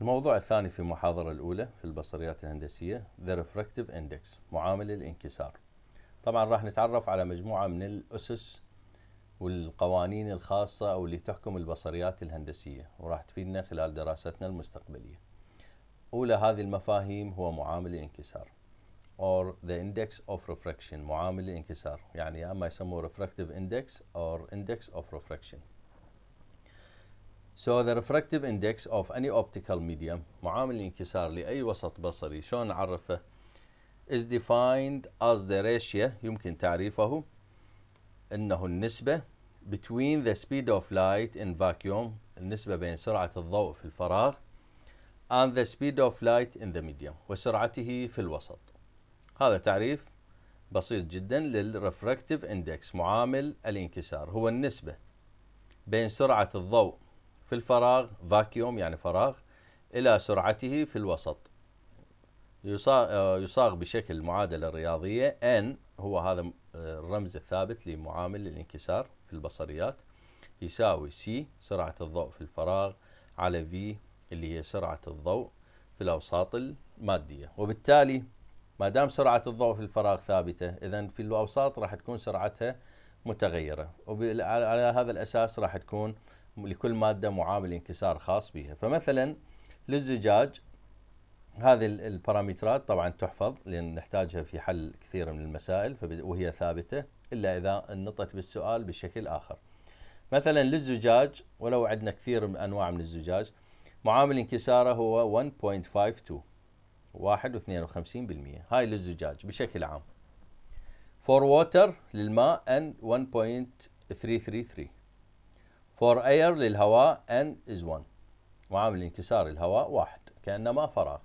الموضوع الثاني في المحاضرة الأولى في البصريات الهندسية The Refractive Index معامل الانكسار. طبعا راح نتعرف على مجموعة من الأسس والقوانين الخاصة أو اللي تحكم البصريات الهندسية وراح تفيدنا خلال دراستنا المستقبلية. أولى هذه المفاهيم هو معامل الانكسار or the index of refraction معامل الانكسار. يعني أما يسموه refractive index or index of refraction. So the refractive index of any optical medium معامل الانكسار لأي وسط بصري شلون نعرفه؟ is defined as the ratio يمكن تعريفه إنه النسبة between the speed of light in vacuum النسبة بين سرعة الضوء في الفراغ and the speed of light in the medium وسرعته في الوسط. هذا تعريف بسيط جدا لل refractive index معامل الانكسار هو النسبة بين سرعة الضوء في الفراغ فاكيوم يعني فراغ إلى سرعته في الوسط. يصاغ بشكل معادلة رياضية N هو هذا الرمز الثابت لمعامل الانكسار في البصريات. يساوي C سرعة الضوء في الفراغ على V اللي هي سرعة الضوء في الأوساط المادية. وبالتالي ما دام سرعة الضوء في الفراغ ثابتة إذا في الأوساط راح تكون سرعتها متغيرة. وعلى هذا الأساس راح تكون لكل مادة معامل انكسار خاص بها فمثلا للزجاج هذه البارامترات طبعا تحفظ لأن نحتاجها في حل كثير من المسائل وهي ثابتة إلا إذا نطت بالسؤال بشكل آخر. مثلا للزجاج ولو عندنا كثير من أنواع من الزجاج معامل انكساره هو 1.52 واحد واثنين وخمسين بالمية. هاي للزجاج بشكل عام. For water للماء N 1.333 for air للهواء N is 1 معامل انكسار الهواء واحد كأنما فراغ.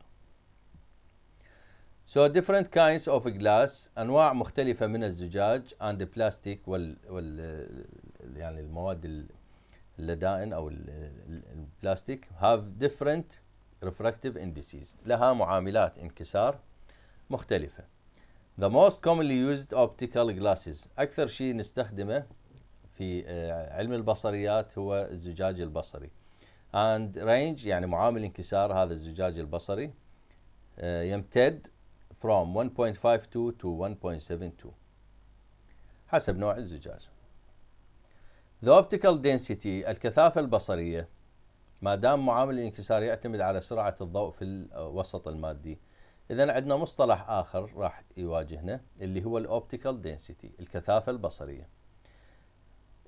So different kinds of glass أنواع مختلفة من الزجاج and the plastic وال, وال يعني المواد اللدائن أو البلاستيك have different refractive indices. لها معاملات انكسار مختلفة. The most commonly used optical glasses. أكثر شيء نستخدمه في علم البصريات هو الزجاج البصري. And range يعني معامل انكسار هذا الزجاج البصري يمتد from 1.52 to 1.72 حسب نوع الزجاج. The optical density الكثافة البصرية ما دام معامل الانكسار يعتمد على سرعة الضوء في الوسط المادي. إذا عندنا مصطلح آخر راح يواجهنا اللي هو الأوبتيكال density الكثافة البصرية.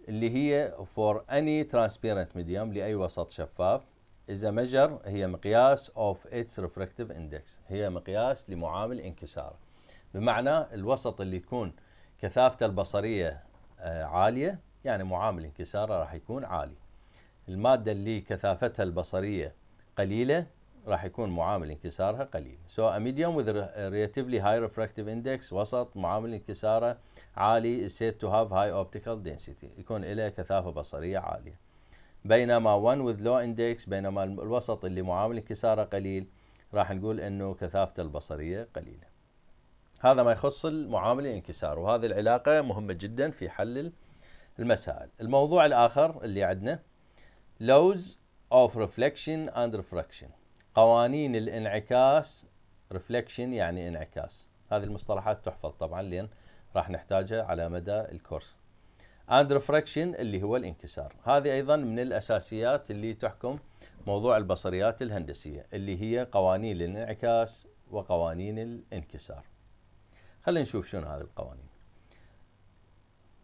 اللي هي for any transparent medium لأي وسط شفاف. إذا مجر هي مقياس of its refractive index. هي مقياس لمعامل انكسار. بمعنى الوسط اللي تكون كثافته البصرية آه، عالية يعني معامل انكساره راح يكون عالي. المادة اللي كثافتها البصرية قليلة راح يكون معامل انكسارها قليل. Medium with a relatively high refractive index وسط معامل انكساره عالي is said to have high optical density يكون له كثافة بصرية عالية. بينما one with low index بينما الوسط اللي معامل انكساره قليل راح نقول إنه كثافته البصرية قليلة. هذا ما يخص المعامل الانكسار وهذه العلاقة مهمة جدا في حل المسائل. الموضوع الآخر اللي عندنا laws of reflection and refraction قوانين الانعكاس reflection يعني انعكاس. هذه المصطلحات تحفظ طبعا لين راح نحتاجها على مدى الكورس. and refraction اللي هو الانكسار. هذه أيضا من الأساسيات اللي تحكم موضوع البصريات الهندسية اللي هي قوانين الانعكاس وقوانين الانكسار. خلينا نشوف شنو هذه القوانين.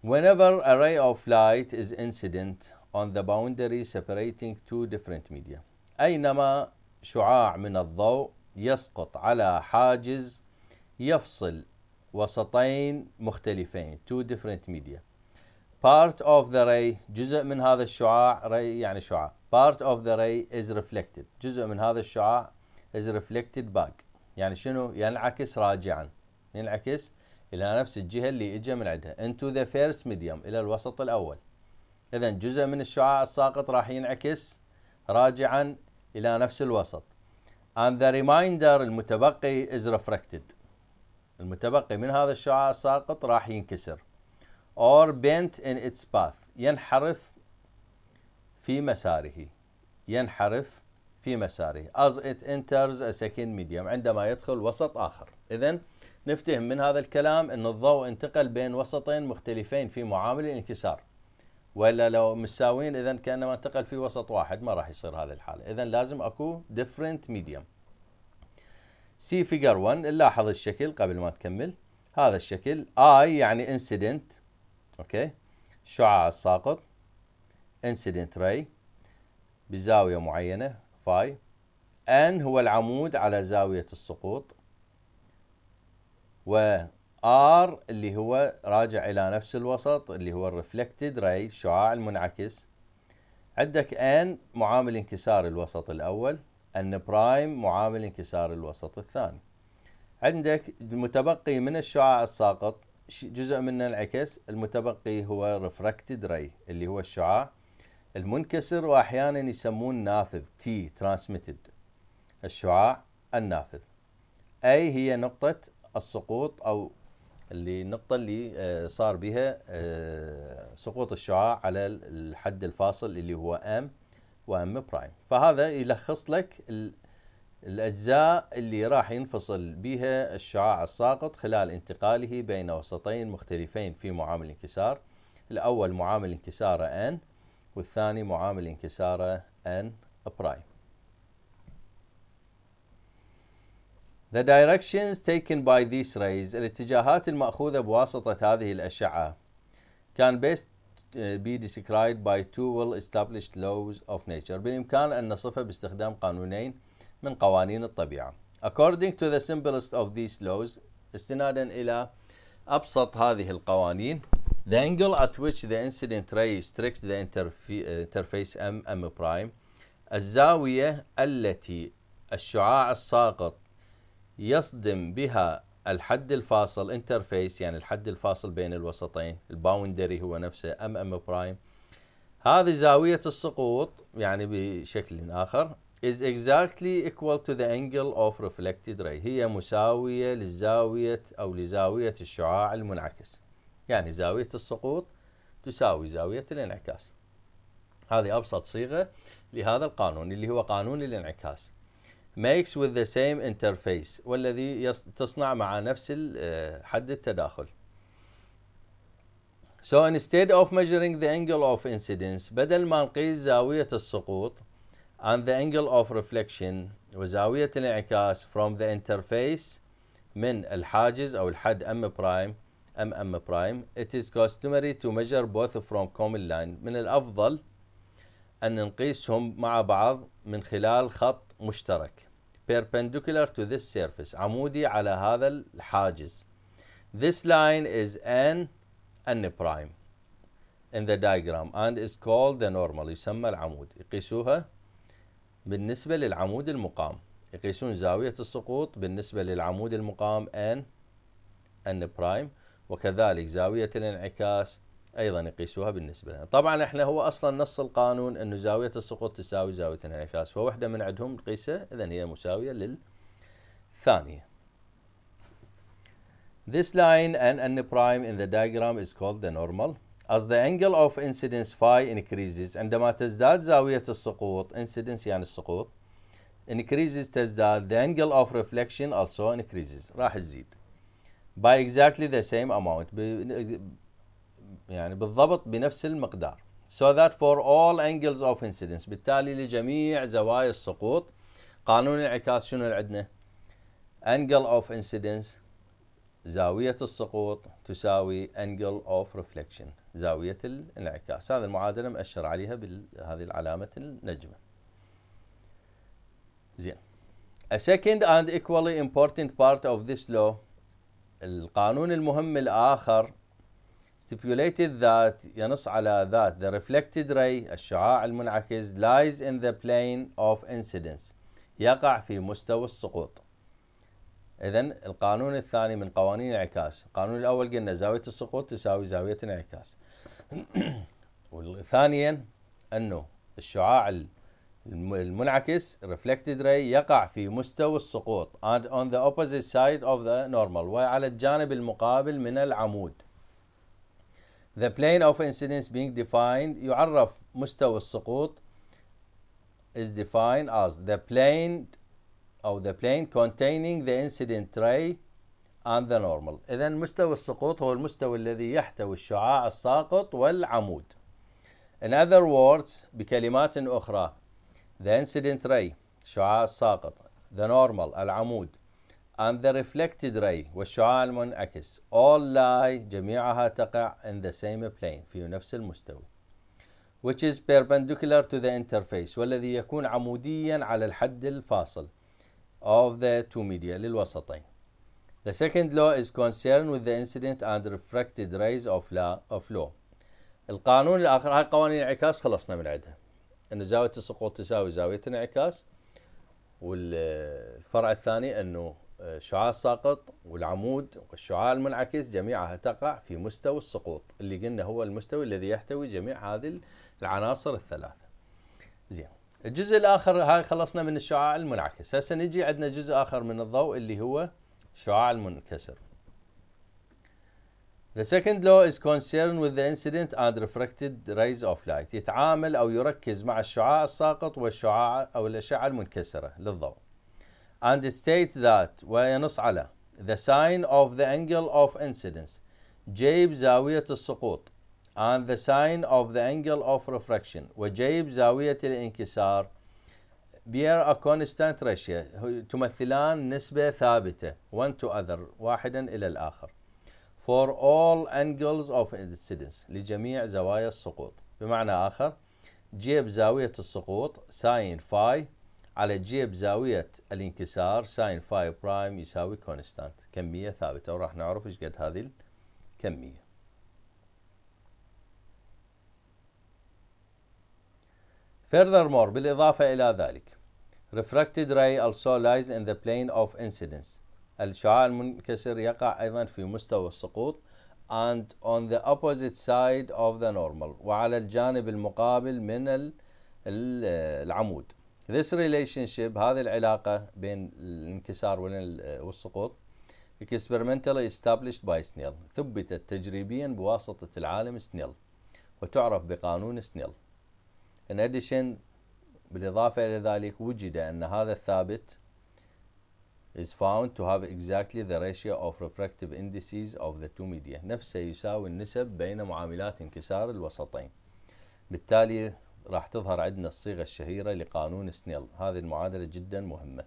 Whenever a ray of light is incident on the boundary separating two different media. أينما شعاع من الضوء يسقط على حاجز يفصل وسطين مختلفين. Two different media. Part of the ray جزء من هذا الشعاع ray يعني شعاع. Part of the ray is reflected. جزء من هذا الشعاع is reflected back. يعني شنو؟ ينعكس راجعا. ينعكس إلى نفس الجهة اللي إجا من عندها. Into the first medium إلى الوسط الأول. إذا جزء من الشعاع الساقط راح ينعكس راجعا إلى نفس الوسط. And the remainder المتبقي is refracted المتبقي من هذا الشعاع الساقط راح ينكسر. Or bent in its path. ينحرف في مساره. ينحرف في مساره. As it enters a second medium. عندما يدخل وسط آخر. إذا نفتهم من هذا الكلام أن الضوء انتقل بين وسطين مختلفين في معامل الانكسار. ولا لو مساوين إذا كأنما انتقل في وسط واحد ما راح يصير هذه الحالة. إذا لازم أكو different medium. see figure 1 نلاحظ الشكل قبل ما تكمل. هذا الشكل I يعني incident okay؟ الشعاع الساقط incident ray بزاوية معينة phi N هو العمود على زاوية السقوط و R اللي هو راجع إلى نفس الوسط اللي هو ال reflected ray الشعاع المنعكس. عندك N معامل انكسار الوسط الأول N prime معامل انكسار الوسط الثاني. عندك المتبقي من الشعاع الساقط جزء منه انعكس المتبقي هو refracted ray اللي هو الشعاع. المنكسر واحيانا يسمون نافذ T transmitted الشعاع النافذ. A هي نقطة السقوط أو النقطة اللي آه، صار بها آه، سقوط الشعاع على الحد الفاصل اللي هو M و M prime فهذا يلخص لك الأجزاء اللي راح ينفصل بها الشعاع الساقط خلال انتقاله بين وسطين مختلفين في معامل الانكسار الأول معامل انكساره N والثاني معامل انكساره N برايم The directions taken by these rays الاتجاهات المأخوذة بواسطة هذه الأشعة can best be described by two well established laws of nature بالإمكان أن نصفها باستخدام قانونين من قوانين الطبيعة. According to the simplest of these laws استنادا إلى أبسط هذه القوانين The angle at which the incident ray strikes the interface M M prime الزاوية التي الشعاع الساقط يصدم بها الحد الفاصل interface يعني الحد الفاصل بين الوسطين ال boundary هو نفسه M M prime هذه زاوية السقوط يعني بشكل آخر is exactly equal to the angle of reflected ray. هي مساوية للزاوية أو لزاوية الشعاع المنعكس. يعني زاوية السقوط تساوي زاوية الانعكاس. هذه أبسط صيغة لهذا القانون اللي هو قانون الانعكاس. Makes with the same interface والذي تصنع مع نفس آه، حد التداخل So instead of measuring the angle of incidence بدل ما نقيس زاوية السقوط and the angle of reflection وزاوية الانعكاس from the interface من الحاجز أو الحد M prime M M prime it is customary to measure both from common line من الأفضل أن نقيسهم مع بعض من خلال خط مشترك. Perpendicular to this surface. عمودي على هذا الحاجز. This line is N N prime. In the diagram. And is called the normal. يسمى العمود. يقيسوها بالنسبة للعمود المقام. يقيسون زاوية السقوط بالنسبة للعمود المقام n n برايم وكذلك زاوية الانعكاس أيضا يقيسوها بالنسبة لها طبعا إحنا هو أصلا نص القانون إنه زاوية السقوط تساوي زاوية الانعكاس فوحدة من عندهم نقيسها اذا هي مساوية للثانية. This line n n prime in the diagram is called the normal. As the angle of incidence phi increases عندما تزداد زاوية السقوط incidence يعني السقوط increases تزداد the angle of reflection also increases راح تزيد. By exactly the same amount يعني بالضبط بنفس المقدار. So that for all angles of incidence. بالتالي لجميع زوايا السقوط. قانون الانعكاس شنو عندنا؟ Angle of incidence زاوية السقوط تساوي angle of reflection زاوية الانعكاس. هذه المعادلة مأشر عليها بهذه العلامة النجمة. زين. A second and equally important part of this law القانون المهم الآخر stipulated that ينص على that the reflected ray الشعاع المنعكس lies in the plane of incidence. يقع في مستوى السقوط. اذا القانون الثاني من قوانين الانعكاس القانون الأول قلنا زاوية السقوط تساوي زاوية الانعكاس وثانيا أنه الشعاع المنعكس reflected ray يقع في مستوى السقوط and on the opposite side of the normal. وعلى الجانب المقابل من العمود. The plane of incidence being defined يعرف مستوى السقوط is defined as the plane أو the plane containing the incident ray and the normal إذا مستوى السقوط هو المستوى الذي يحتوي الشعاع الساقط والعمود In other words بكلمات أخرى the incident ray الشعاع الساقط the normal العمود and the reflected ray والشعاع المنعكس all lie جميعها تقع in the same plane في نفس المستوى which is perpendicular to the interface والذي يكون عموديا على الحد الفاصل of the two media للوسطين. The second law is concerned with the incident and refracted rays of law of law. القانون الآخر هاي قوانين الانعكاس خلصنا من عندها. أن زاوية السقوط تساوي زاوية الانعكاس والفرع الثاني أنه الشعاع الساقط والعمود والشعاع المنعكس جميعها تقع في مستوى السقوط اللي قلنا هو المستوى الذي يحتوي جميع هذه العناصر الثلاثة. زين الجزء الآخر هاي خلصنا من الشعاع المنعكس. هسه نجي عندنا جزء آخر من الضوء اللي هو الشعاع المنكسر The second law is concerned with the incident and refracted rays of light. يتعامل أو يركز مع الشعاع الساقط والشعاع أو الأشعة المنكسرة للضوء. And states that وينص على the sign of the angle of incidence جيب زاوية السقوط and the sign of the angle of refraction وجيب زاوية الانكسار bear a constant ratio تمثلان نسبة ثابتة one to other واحدا إلى الآخر for all angles of incidence لجميع زوايا السقوط بمعنى آخر جيب زاوية السقوط sine phi على جيب زاوية الانكسار sine phi prime يساوي constant. كمية ثابتة. وراح نعرف إيش قد هذه الكمية. Furthermore بالإضافة إلى ذلك refracted ray also lies in the plane of incidence. الشعاع المنكسر يقع أيضا في مستوى السقوط and on the opposite side of the normal وعلى الجانب المقابل من العمود. This relationship هذه العلاقة بين الانكسار والسقوط experimentally established by Snell. ثبتت تجريبيا بواسطة العالم سنيل وتعرف بقانون سنيل In addition بالإضافة إلى ذلك وجد أن هذا الثابت is found to have exactly the ratio of refractive indices of the two media. نفسه يساوي النسب بين معاملات انكسار الوسطين. بالتالي راح تظهر عندنا الصيغة الشهيرة لقانون سنيل. هذه المعادلة جدا مهمة.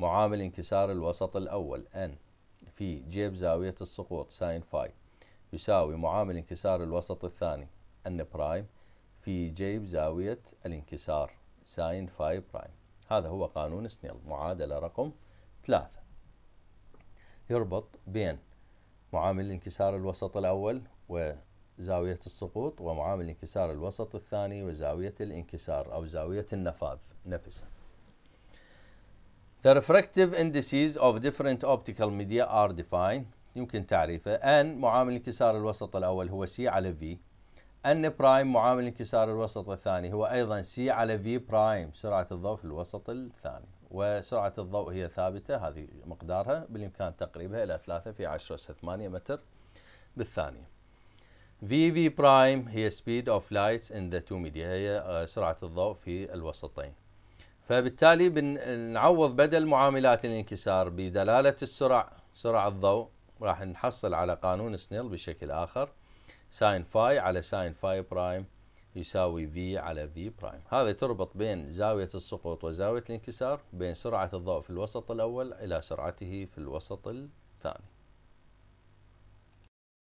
معامل انكسار الوسط الأول n في جيب زاوية السقوط sine phi يساوي معامل انكسار الوسط الثاني n prime في جيب زاوية الانكسار sine phi prime هذا هو قانون سنيل. معادلة رقم ثلاثة. يربط بين معامل انكسار الوسط الأول وزاوية السقوط ومعامل انكسار الوسط الثاني وزاوية الانكسار أو زاوية النفاذ نفسها The refractive indices of different optical media are defined. يمكن تعريفه. N معامل انكسار الوسط الأول هو c على v. N prime معامل انكسار الوسط الثاني هو أيضا c على v prime سرعة الضوء في الوسط الثاني. وسرعة الضوء هي ثابتة هذه مقدارها بالإمكان تقريبها إلى 3 في 10 أس 8 متر بالثانية. v prime هي speed of light in the two media. هي سرعة الضوء في الوسطين. فبالتالي بنعوض بدل معاملات الانكسار بدلالة السرعة سرعة الضوء. راح نحصل على قانون سنيل بشكل آخر. sine phi على sine phi prime يساوي v على v prime هذا تربط بين زاوية السقوط وزاوية الانكسار بين سرعة الضوء في الوسط الأول إلى سرعته في الوسط الثاني.